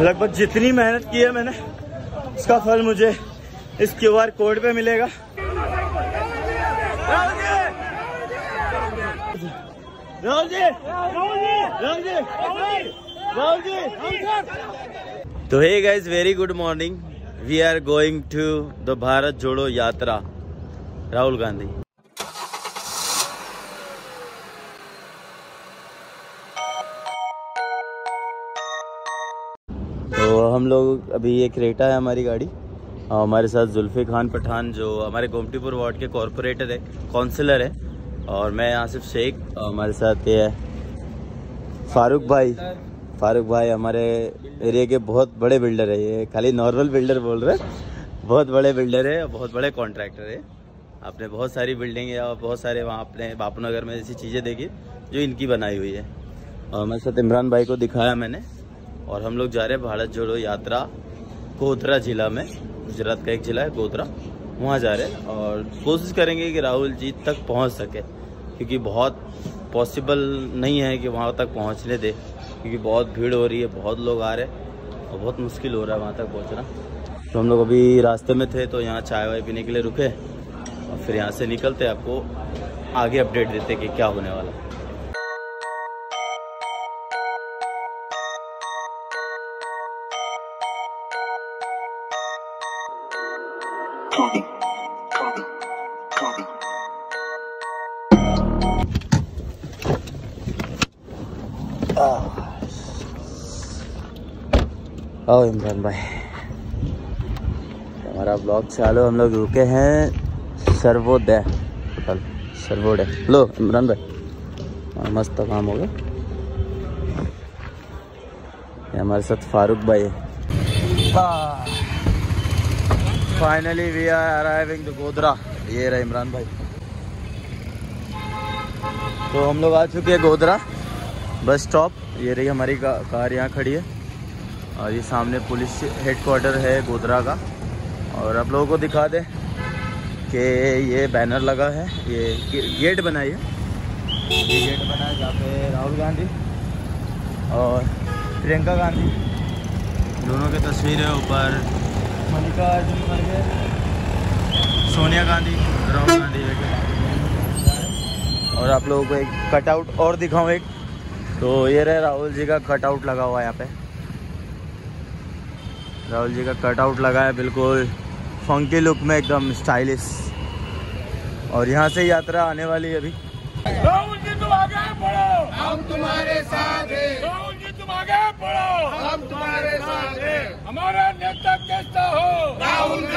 लगभग जितनी मेहनत की है मैंने, उसका फल मुझे इस क्यू आर कोड पे मिलेगा। तो hey guys very good morning we are going to the Bharat Jodo Yatra Rahul Gandhi. तो हम लोग अभी ये क्रेटा है हमारी गाड़ी। और हमारे साथ जुल्फी खान पठान, जो हमारे गोमतीपुर वार्ड के कॉरपोरेटर है, काउंसिलर है। और मैं आसिफ शेख, और हमारे साथ ये है फारूक भाई। फारूक भाई हमारे एरिया के बहुत बड़े बिल्डर है। ये खाली नॉर्मल बिल्डर बोल रहे बहुत बड़े बिल्डर है और बहुत बड़े कॉन्ट्रैक्टर है। आपने बहुत सारी बिल्डिंग या बहुत सारे वहाँ अपने बापू नगर में ऐसी चीज़ें देखी, जो इनकी बनाई हुई है। और हमारे साथ इमरान भाई को दिखाया मैंने। और हम लोग जा रहे हैं भारत जोड़ो यात्रा, गोधरा जिला में। गुजरात का एक जिला है, गोधरा। वहाँ जा रहे हैं और कोशिश करेंगे कि राहुल जी तक पहुँच सके, क्योंकि बहुत पॉसिबल नहीं है कि वहाँ तक पहुँचने दे, क्योंकि बहुत भीड़ हो रही है, बहुत लोग आ रहे हैं और बहुत मुश्किल हो रहा है वहाँ तक पहुँचना। तो हम लोग अभी रास्ते में थे तो यहाँ चाय वाय पीने के लिए रुके और फिर यहाँ से निकलते आपको आगे अपडेट देते कि क्या होने वाला है। Copy. Copy. Copy. आओ इमरान भाई हमारा ब्लॉग चालू हम लोग रुके हैं सर्वोदय होटल सर्वोदय। लो इमरान भाई हाँ, मस्त काम हो गया। ये हमारे साथ फारूक भाई है। Finally we are arriving the Godhra ये रहा इमरान भाई। तो हम लोग आ चुके हैं गोधरा बस स्टॉप ये रही हमारी का, कार यहाँ खड़ी है। और ये सामने पुलिस हेडक्वार्टर है गोधरा का। और आप लोगों को दिखा दें कि ये बैनर लगा है। ये गेट बनाई है ये गेट बना है जहाँ पे राहुल गांधी और प्रियंका गांधी। दोनों की तस्वीरें ऊपर मल्लिकार्जुन खड़गे सोनिया गांधी राहुल गांधी और आप लोगों को एक कटआउट और दिखाऊँ एक। तो ये रहे राहुल जी का कटआउट लगा हुआ है यहाँ पे। राहुल जी का कटआउट लगा है बिल्कुल फंकी लुक में एकदम स्टाइलिश और यहाँ से यात्रा आने वाली है अभी। राहुल जी तुम आगे बढ़ो हम तुम्हारे साथ हैं। राहुल जी तुम आगे बढ़ो हम तुम्हारे साथ हैं। हमारा नेता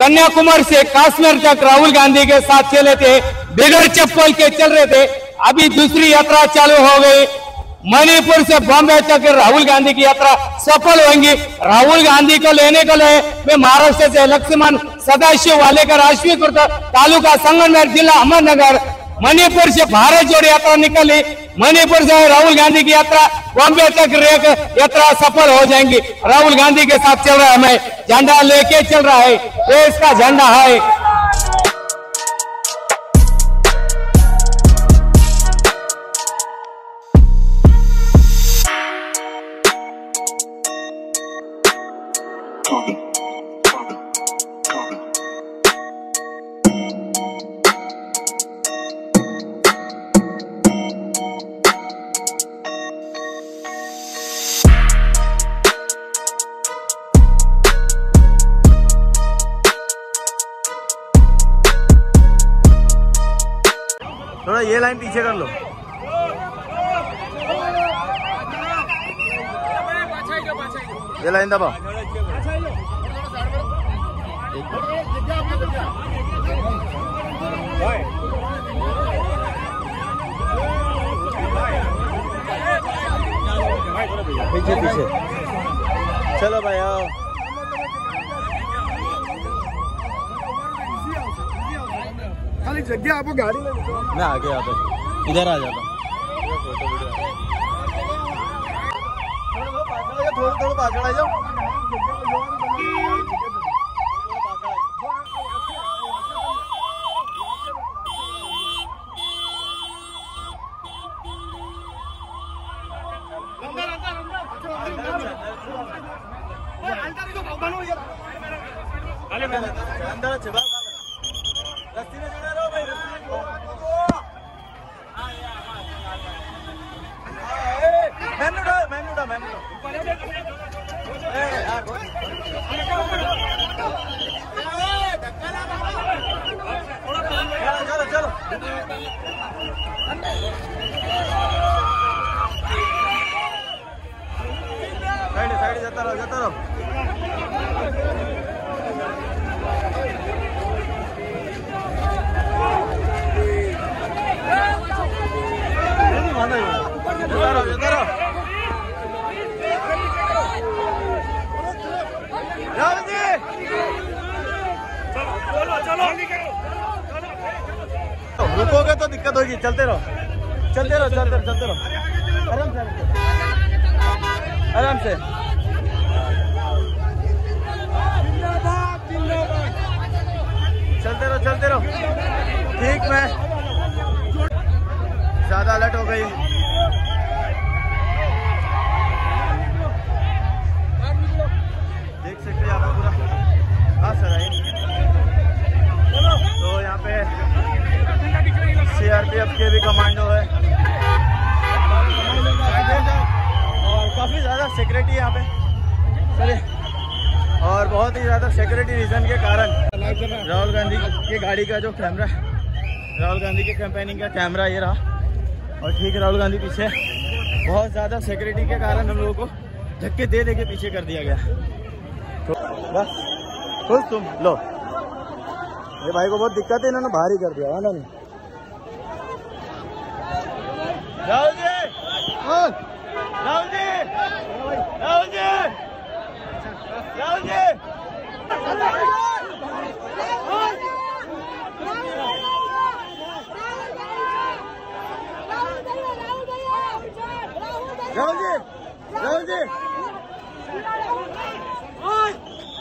कन्याकुमारी से काश्मीर तक राहुल गांधी के साथ चले थे बिगड़ चप्पल के चल रहे थे। अभी दूसरी यात्रा चालू हो गई। मणिपुर से बॉम्बे तक राहुल गांधी की यात्रा सफल होगी। राहुल गांधी को लेने को ले मैं महाराष्ट्र से लक्ष्मण सदाशिव वाले का राष्ट्रीय तालुका संगनमेर जिला अहमदनगर मणिपुर से भारत जोड़ यात्रा निकली। मणिपुर से राहुल गांधी की यात्रा। बॉम्बे तक रेक यात्रा सफल हो जाएँगी। राहुल गांधी के साथ चल रहा है हमें। झंडा लेके चल रहा है। देश का झंडा है। Copy. थोड़ा ये लाइन पीछे कर लो। ये लाइन दबाओ। पीछे पीछे। चलो भाई आओ। खाली जगह आपको गाड़ी में मैं आगे पे इधर आ जाता थोड़ा थोड़ा पाकड़ आ जाओ अंदर अच्छे बात रस्ती में जुड़े रहो भाई रस्ती में मैनू डा मैनू डा मैनू ए यार चलो चलो साइड साइड जाता रहो जाता रहो जाता रहो जाता रहो राहुल जी रुकोगे तो दिक्कत होगी, चलते रहो। चलते रहो चलते रहो चलते रहो। आराम से आराम से। चलते रहो चलते रहो। ठीक मैं। ज़्यादा अलर्ट हो गई। देख सकते हैं आप पूरा। हाँ सर, आइए। तो यहाँ पे सीआरपीएफ के भी कमांडो है। और काफ़ी ज़्यादा सिक्योरिटी यहाँ पे। चलिए और बहुत ही ज़्यादा सिक्योरिटी रीजन के कारण राहुल गांधी की गाड़ी का जो कैमरा राहुल गांधी के कैंपेनिंग का कैमरा ये रहा। और ठीक राहुल गांधी पीछे। बहुत ज़्यादा सिक्योरिटी के कारण हम लोगों को धक्के दे दे के पीछे कर दिया गया। तो बस, खुश तुम। लो। ये भाई को बहुत दिक्कत है, इन्होंने ही कर दिया। है ना नहीं। राहुल जी। राहुल जी। राहुल जी। राहुल जी। राहुल जी। राहुल जी।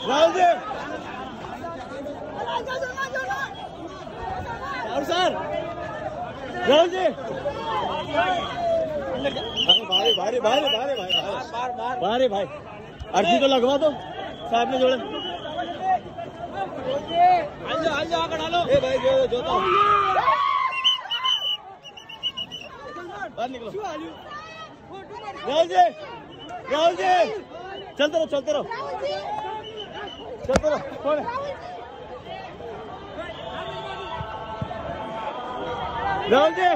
राहुल जी। और सर राहुल जी। भाई भाई अर्जी को लगवा दो साहब ने जोड़े राहुल जी राहुल जी चलते रहो चलते रहो चलते रहो कौन राहुल जी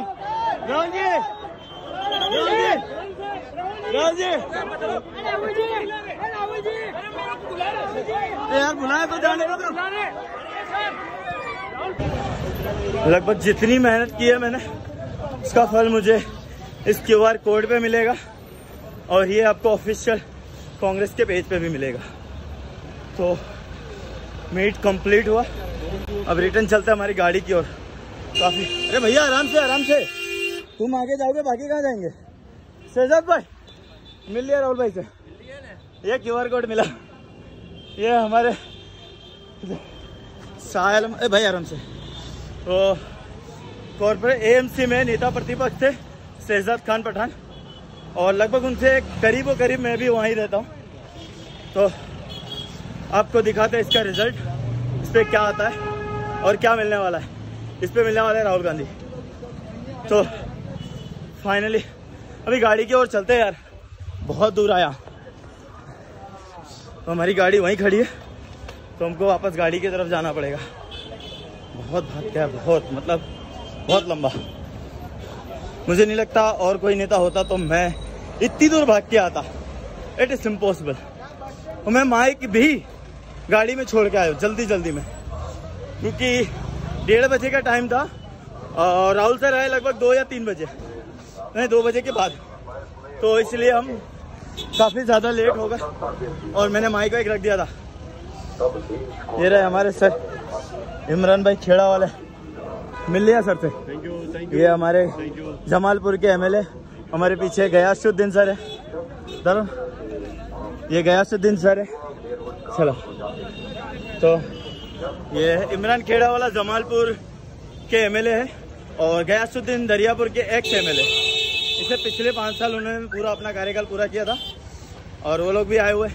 तो लगभग जितनी मेहनत की है मैंने, उसका फल मुझे इस क्यू आर कोड पे मिलेगा और ये आपको ऑफिशियल कांग्रेस के पेज पे भी मिलेगा। तो मीट कंप्लीट हुआ। अब रिटर्न चलता हमारी गाड़ी की ओर। काफ़ी अरे भैया, आराम से आराम से। तुम आगे जाओगे, बाकी कहाँ जाएँगे? शहजाद भाई, मिल लिया राहुल भाई से। ये क्यू आर कोड मिला। ये हमारे सायल ए भाई आराम से। तो कॉर्पोरेट एएमसी में नेता प्रतिपक्ष थे शहजाद खान पठान। और लगभग उनसे करीब करीब मैं भी वहीं रहता हूँ। तो आपको दिखाते हैं इसका रिज़ल्ट इस पर क्या आता है और क्या मिलने वाला है। इस पर मिलने वाला है राहुल गांधी। तो फाइनली अभी गाड़ी की ओर चलते हैं यार। बहुत दूर आया। तो हमारी गाड़ी वहीं खड़ी है। तो हमको वापस गाड़ी की तरफ़ जाना पड़ेगा। बहुत भाग गया, बहुत मतलब बहुत लंबा। मुझे नहीं लगता और कोई नेता होता तो मैं इतनी दूर भाग के आता। इट इज़ इम्पॉसिबल और मैं माइक भी गाड़ी में छोड़ के आया जल्दी जल्दी में। क्योंकि डेढ़ बजे का टाइम था और राहुल सर आए लगभग दो या तीन बजे। नहीं दो बजे के बाद। तो इसलिए हम काफ़ी ज़्यादा लेट हो गए और मैंने माई माइक वाइक रख दिया था। ये रहे हमारे सर इमरान भाई खेड़ा वाले। मिल लिया सर से? थैंक यू थैंक ये हमारे जमालपुर के एमएलए हमारे पीछे गयासुद्दीन सर है। धरो ये गयासुद्दीन सर है। चलो। तो ये इमरान खेड़ा वाला जमालपुर के एमएलए है और गयासुद्दीन दरियापुर के एक्स एमएलए इसे पिछले पाँच साल उन्होंने पूरा अपना कार्यकाल पूरा किया था और वो लोग भी आए हुए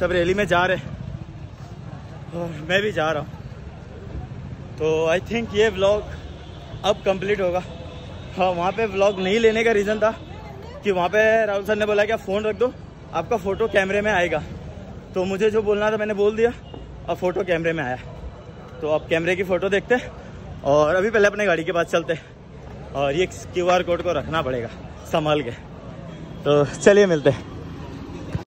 सब रैली में जा रहे और मैं भी जा रहा हूँ। तो आई थिंक ये ब्लॉग अब कंप्लीट होगा। हाँ वहाँ पे ब्लॉग नहीं लेने का रीज़न था कि वहाँ पे राहुल सर ने बोला कि आप फ़ोन रख दो, आपका फ़ोटो कैमरे में आएगा। तो मुझे जो बोलना था मैंने बोल दिया, अब फ़ोटो कैमरे में आया। तो आप कैमरे की फ़ोटो देखते और अभी पहले अपने गाड़ी के पास चलते हैं। और ये क्यू आर कोड को रखना पड़ेगा संभाल के। तो चलिए मिलते हैं।